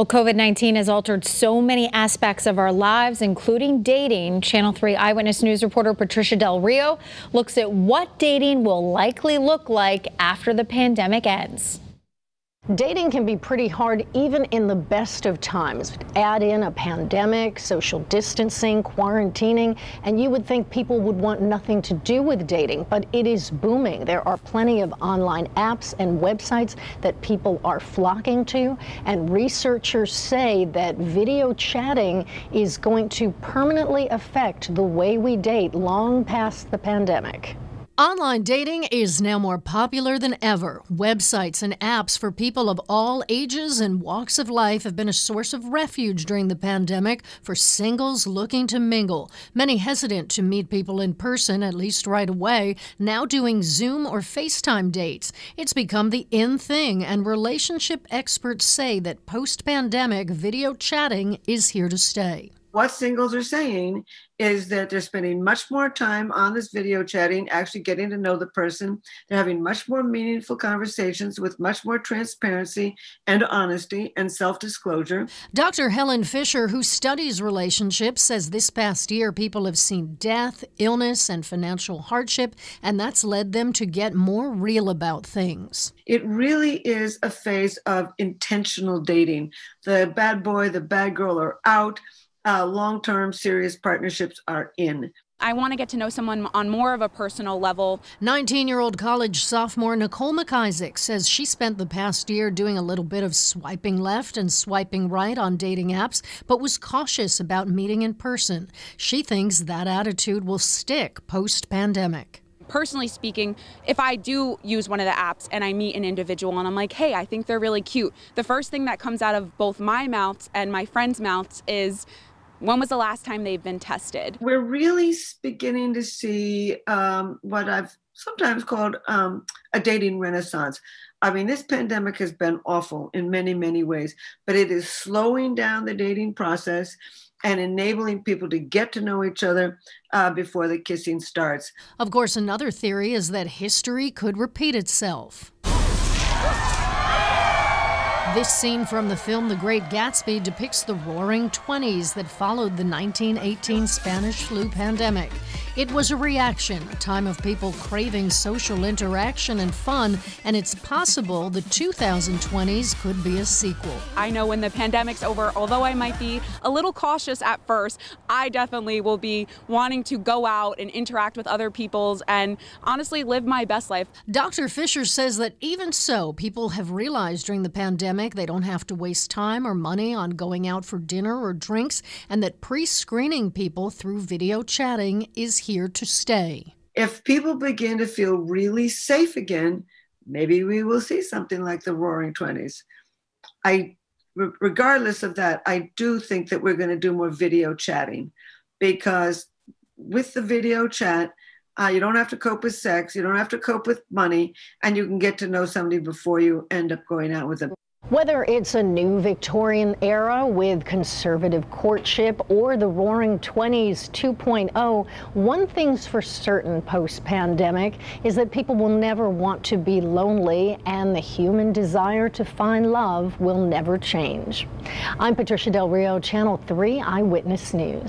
Well, COVID 19 has altered so many aspects of our lives, including dating. Channel 3 Eyewitness News reporter Patricia Del Rio looks at what dating will likely look like after the pandemic ends. Dating can be pretty hard even in the best of times. Add in a pandemic, social distancing, quarantining, and you would think people would want nothing to do with dating, but it is booming. There are plenty of online apps and websites that people are flocking to, and researchers say that video chatting is going to permanently affect the way we date long past the pandemic. Online dating is now more popular than ever. Websites and apps for people of all ages and walks of life have been a source of refuge during the pandemic for singles looking to mingle. Many hesitant to meet people in person, at least right away, now doing Zoom or FaceTime dates. It's become the in thing, and relationship experts say that post pandemic video chatting is here to stay what singles are saying is that they're spending much more time on this video chatting, actually getting to know the person. They're having much more meaningful conversations with much more transparency and honesty and self disclosure. Dr. Helen Fisher, who studies relationships, says this past year people have seen death, illness, and financial hardship, and that's led them to get more real about things. It really is a phase of intentional dating. The bad boy, the bad girl are out uh, long term serious partnerships are in. I want to get to know someone on more of a personal level. 19 year old college sophomore Nicole McIsaac says she spent the past year doing a little bit of swiping left and swiping right on dating apps, but was cautious about meeting in person. She thinks that attitude will stick post pandemic personally speaking, if I do use one of the apps and I meet an individual and I'm like, hey, I think they're really cute, the first thing that comes out of both my mouths and my friends' mouths is, when was the last time they've been tested? We're really beginning to see um, what I've sometimes called um, a dating renaissance. I mean, this pandemic has been awful in many, many ways, but it is slowing down the dating process and enabling people to get to know each other uh, before the kissing starts. Of course, another theory is that history could repeat itself. This scene from the film The Great Gatsby depicts the roaring 20s that followed the 1918 Spanish flu pandemic. It was a reaction, a time of people craving social interaction and fun, and it's possible the 2020s could be a sequel. I know when the pandemic's over, although I might be a little cautious at first, I definitely will be wanting to go out and interact with other people's and honestly live my best life. Dr. Fisher says that even so, people have realized during the pandemic they don't have to waste time or money on going out for dinner or drinks, and that pre screening people through video chatting is here to stay. If people begin to feel really safe again, maybe we will see something like the Roaring Twenties. I, regardless of that, I do think that we're going to do more video chatting because with the video chat, uh, you don't have to cope with sex, you don't have to cope with money, and you can get to know somebody before you end up going out with them. Whether it's a new Victorian era with conservative courtship or the roaring 20s 2.0, one thing's for certain post pandemic is that people will never want to be lonely and the human desire to find love will never change. I'm Patricia Del Rio, Channel 3 Eyewitness News.